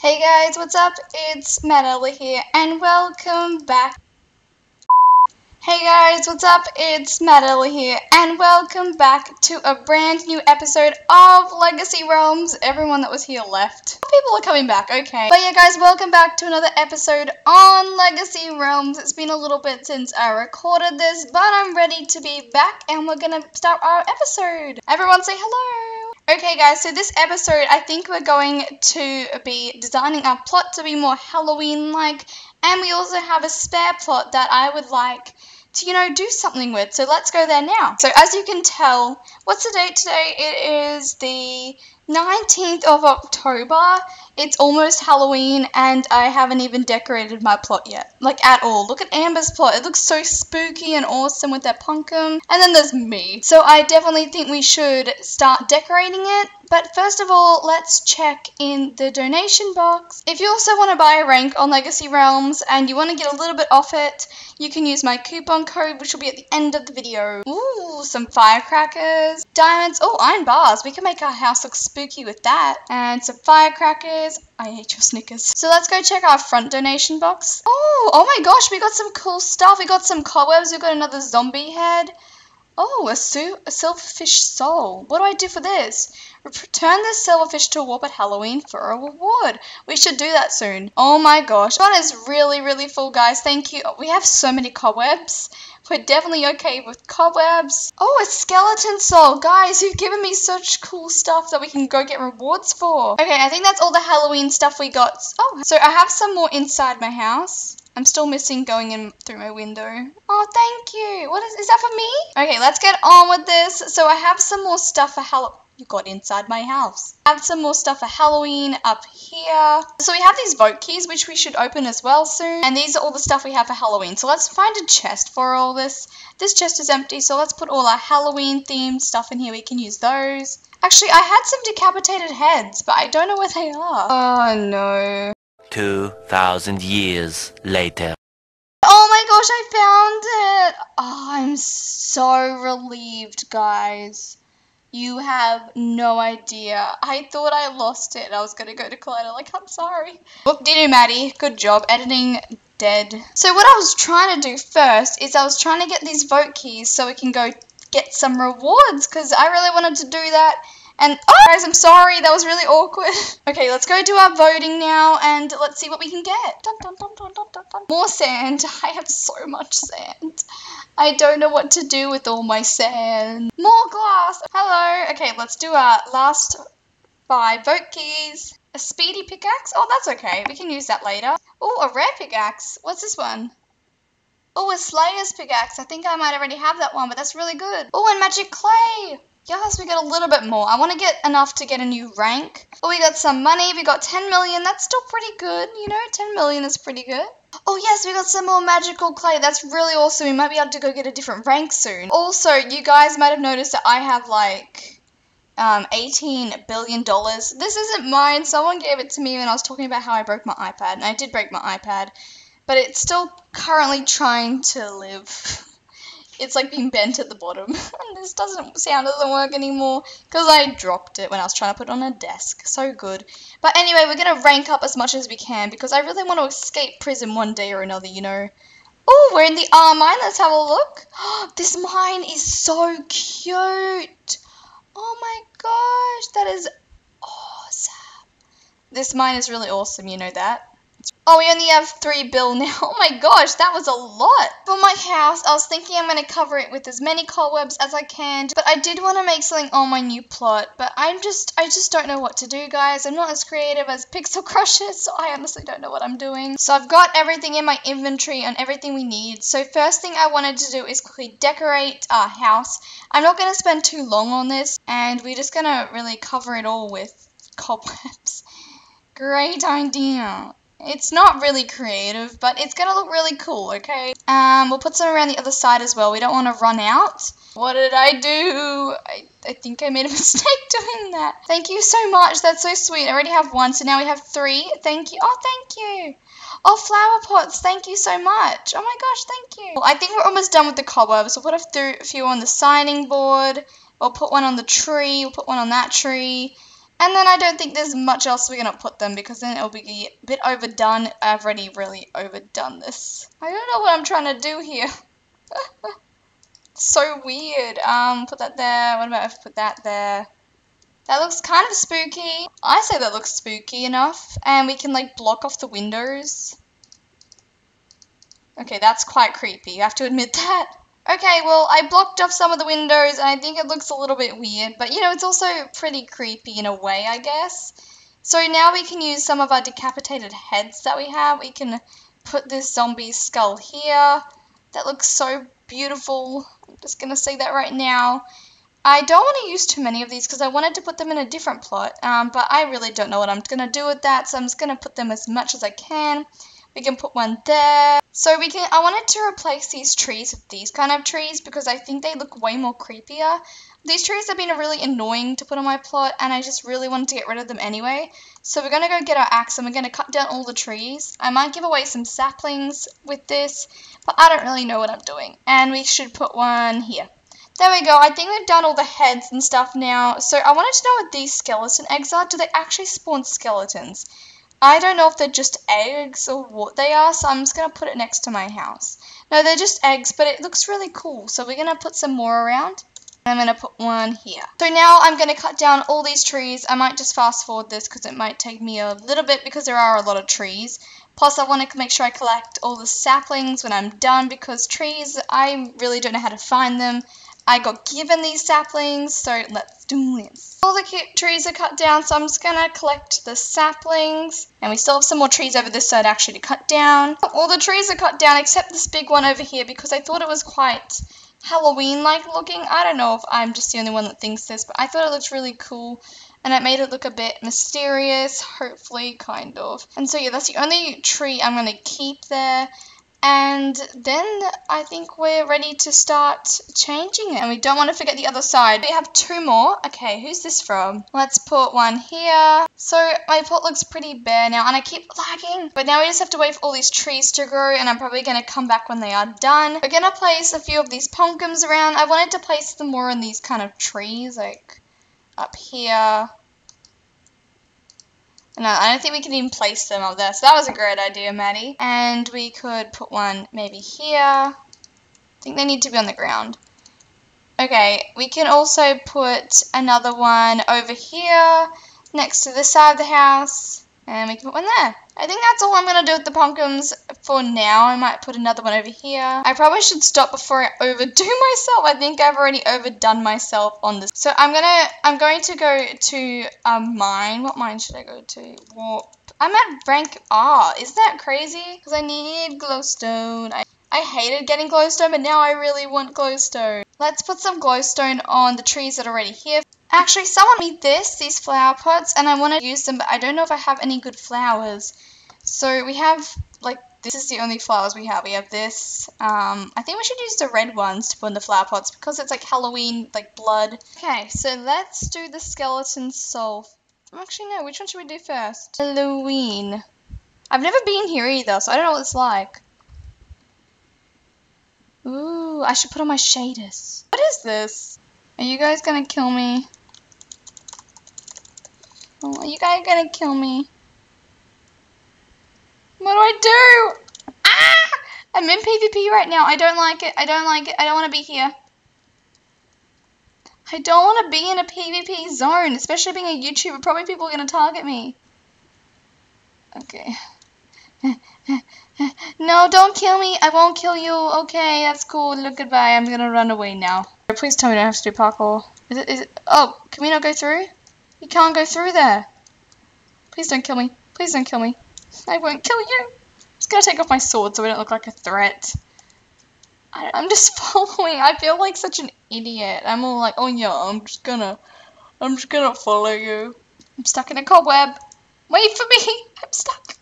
Hey guys, what's up? It's Matt here, and welcome back. Hey guys, what's up? It's Matt here, and welcome back to a brand new episode of Legacy Realms. Everyone that was here left. People are coming back, okay. But yeah guys, welcome back to another episode on Legacy Realms. It's been a little bit since I recorded this, but I'm ready to be back, and we're gonna start our episode. Everyone say hello! Okay guys, so this episode I think we're going to be designing our plot to be more Halloween-like and we also have a spare plot that I would like to, you know, do something with. So let's go there now. So as you can tell, what's the date today? It is the 19th of October. It's almost Halloween and I haven't even decorated my plot yet. Like at all. Look at Amber's plot. It looks so spooky and awesome with that pumpkin. And then there's me. So I definitely think we should start decorating it. But first of all, let's check in the donation box. If you also want to buy a rank on Legacy Realms and you want to get a little bit off it, you can use my coupon code, which will be at the end of the video. Ooh, some firecrackers, diamonds, oh, iron bars. We can make our house look spooky with that. And some firecrackers. I hate your Snickers. So let's go check our front donation box. Oh, oh my gosh, we got some cool stuff. We got some cobwebs. We got another zombie head. Oh, a, su- a silverfish soul. What do I do for this? Return this silverfish to a warp at Halloween for a reward. We should do that soon. Oh my gosh. One is really, really full, guys. Thank you. We have so many cobwebs. We're definitely okay with cobwebs. Oh, a skeleton soul. Guys, you've given me such cool stuff that we can go get rewards for. Okay, I think that's all the Halloween stuff we got. Oh, so I have some more inside my house. I'm still missing going in through my window. Oh, thank you. What is, is that for me? Okay, let's get on with this. So I have some more stuff for Halloween. You got inside my house. I have some more stuff for Halloween up here. So we have these vote keys, which we should open as well soon. And these are all the stuff we have for Halloween. So let's find a chest for all this. This chest is empty, so let's put all our Halloween themed stuff in here. We can use those. Actually, I had some decapitated heads, but I don't know where they are. Oh, no. 2,000 years later. Oh my gosh, I found it! Oh, I'm so relieved, guys. You have no idea. I thought I lost it. I was gonna go to Coletta, like, I'm sorry. Whoop dee doo, Maddie. Good job. Editing dead. So what I was trying to do first is I was trying to get these vote keys so we can go get some rewards because I really wanted to do that and, oh, guys, I'm sorry. That was really awkward. okay, let's go do our voting now, and let's see what we can get. Dun, dun, dun, More sand. I have so much sand. I don't know what to do with all my sand. More glass. Hello. Okay, let's do our last five vote keys. A speedy pickaxe? Oh, that's okay. We can use that later. Oh, a rare pickaxe. What's this one? Oh, a Slayer's pickaxe. I think I might already have that one, but that's really good. Oh, and magic clay. Yes, we got a little bit more. I want to get enough to get a new rank. But we got some money. We got 10 million. That's still pretty good. You know, 10 million is pretty good. Oh yes, we got some more magical clay. That's really awesome. We might be able to go get a different rank soon. Also, you guys might have noticed that I have like um, 18 billion dollars. This isn't mine. Someone gave it to me when I was talking about how I broke my iPad. And I did break my iPad. But it's still currently trying to live. it's like being bent at the bottom. and this doesn't sound doesn't work anymore because I dropped it when I was trying to put it on a desk. So good. But anyway, we're going to rank up as much as we can because I really want to escape prison one day or another, you know. Oh, we're in the R mine. Let's have a look. this mine is so cute. Oh my gosh, that is awesome. This mine is really awesome, you know that. Oh, we only have three bill now. Oh my gosh, that was a lot. For my house, I was thinking I'm going to cover it with as many cobwebs as I can. But I did want to make something on my new plot. But I'm just, I just don't know what to do, guys. I'm not as creative as Pixel Crusher, so I honestly don't know what I'm doing. So I've got everything in my inventory and everything we need. So first thing I wanted to do is quickly decorate our house. I'm not going to spend too long on this. And we're just going to really cover it all with cobwebs. Great idea. It's not really creative, but it's gonna look really cool, okay? Um, we'll put some around the other side as well. We don't want to run out. What did I do? I, I think I made a mistake doing that. Thank you so much. That's so sweet. I already have one, so now we have three. Thank you. Oh, thank you. Oh, flower pots. Thank you so much. Oh my gosh, thank you. Well, I think we're almost done with the cobwebs. We'll put a few on the signing board. We'll put one on the tree. We'll put one on that tree. And then I don't think there's much else we're going to put them because then it'll be a bit overdone. I've already really overdone this. I don't know what I'm trying to do here. so weird. Um, put that there. What about if I put that there? That looks kind of spooky. I say that looks spooky enough. And we can like block off the windows. Okay, that's quite creepy. You have to admit that. Okay, well, I blocked off some of the windows, and I think it looks a little bit weird, but, you know, it's also pretty creepy in a way, I guess. So now we can use some of our decapitated heads that we have. We can put this zombie skull here. That looks so beautiful. I'm just going to say that right now. I don't want to use too many of these because I wanted to put them in a different plot, um, but I really don't know what I'm going to do with that, so I'm just going to put them as much as I can. We can put one there. So we can, I wanted to replace these trees with these kind of trees because I think they look way more creepier. These trees have been really annoying to put on my plot and I just really wanted to get rid of them anyway. So we're going to go get our axe and we're going to cut down all the trees. I might give away some saplings with this, but I don't really know what I'm doing. And we should put one here. There we go. I think we've done all the heads and stuff now. So I wanted to know what these skeleton eggs are. Do they actually spawn skeletons? I don't know if they're just eggs or what they are, so I'm just going to put it next to my house. No, they're just eggs, but it looks really cool. So we're going to put some more around. I'm going to put one here. So now I'm going to cut down all these trees. I might just fast forward this because it might take me a little bit because there are a lot of trees. Plus, I want to make sure I collect all the saplings when I'm done because trees, I really don't know how to find them. I got given these saplings, so let's do this. All the trees are cut down, so I'm just gonna collect the saplings. And we still have some more trees over this side actually to cut down. All the trees are cut down except this big one over here because I thought it was quite Halloween-like looking. I don't know if I'm just the only one that thinks this, but I thought it looked really cool and it made it look a bit mysterious, hopefully, kind of. And so yeah, that's the only tree I'm to keep there. And then I think we're ready to start changing it. And we don't want to forget the other side. We have two more. Okay, who's this from? Let's put one here. So my pot looks pretty bare now and I keep lagging. But now we just have to wait for all these trees to grow and I'm probably going to come back when they are done. We're going to place a few of these pumpkins around. I wanted to place them more in these kind of trees, like up here no, I don't think we can even place them up there. So that was a great idea, Maddie. And we could put one maybe here. I think they need to be on the ground. Okay, we can also put another one over here next to this side of the house. And we can put one there. I think that's all I'm going to do with the pumpkins for now. I might put another one over here. I probably should stop before I overdo myself. I think I've already overdone myself on this. So I'm going to I'm going to go to a mine. What mine should I go to? Warp. I'm at rank R. Isn't that crazy? Because I need glowstone. I, I hated getting glowstone, but now I really want glowstone. Let's put some glowstone on the trees that are already here. Actually, someone made this, these flower pots, and I want to use them, but I don't know if I have any good flowers. So we have, like, this is the only flowers we have. We have this. Um, I think we should use the red ones to put in the flower pots because it's like Halloween, like blood. Okay, so let's do the skeleton soul. Actually, no, which one should we do first? Halloween. I've never been here either, so I don't know what it's like. Ooh, I should put on my shaders. What is this? Are you guys gonna kill me? Oh, are you guys gonna kill me? What do I do? Ah! I'm in PvP right now. I don't like it. I don't like it. I don't want to be here. I don't want to be in a PvP zone, especially being a YouTuber. Probably people are going to target me. Okay. no, don't kill me. I won't kill you. Okay, that's cool. Look, goodbye. I'm going to run away now. Please tell me I don't have to do parkour. Is it, is it, oh, can we not go through? You can't go through there. Please don't kill me. Please don't kill me. I won't kill you. I'm just gonna take off my sword so I don't look like a threat. I, I'm just following. I feel like such an idiot. I'm all like, oh yeah, I'm just gonna, I'm just gonna follow you. I'm stuck in a cobweb. Wait for me. I'm stuck.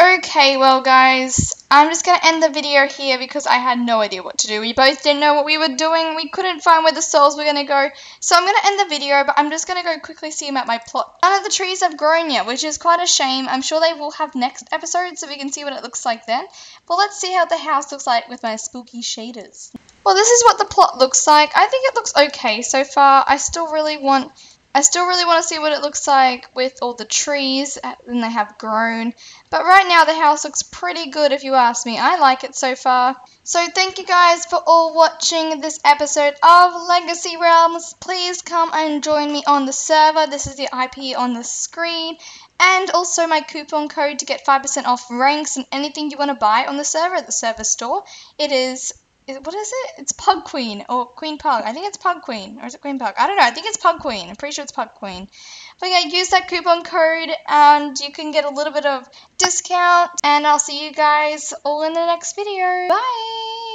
Okay, well guys, I'm just to end the video here because I had no idea what to do. We both didn't know what we were doing. We couldn't find where the souls were to go. So I'm to end the video, but I'm just to go quickly see about my plot. None of the trees have grown yet, which is quite a shame. I'm sure they will have next episode so we can see what it looks like then. But let's see how the house looks like with my spooky shaders. Well, this is what the plot looks like. I think it looks okay so far. I still really want I still really want to see what it looks like with all the trees uh, and they have grown. But right now the house looks pretty good if you ask me. I like it so far. So thank you guys for all watching this episode of Legacy Realms. Please come and join me on the server. This is the IP on the screen. And also my coupon code to get 5% off ranks and anything you want to buy on the server at the server store. It is what is it? It's Pug Queen or Queen Pug. I think it's Pug Queen or is it Queen Pug? I don't know. I think it's Pug Queen. I'm pretty sure it's Pug Queen. But yeah, use that coupon code and you can get a little bit of discount. And I'll see you guys all in the next video. Bye.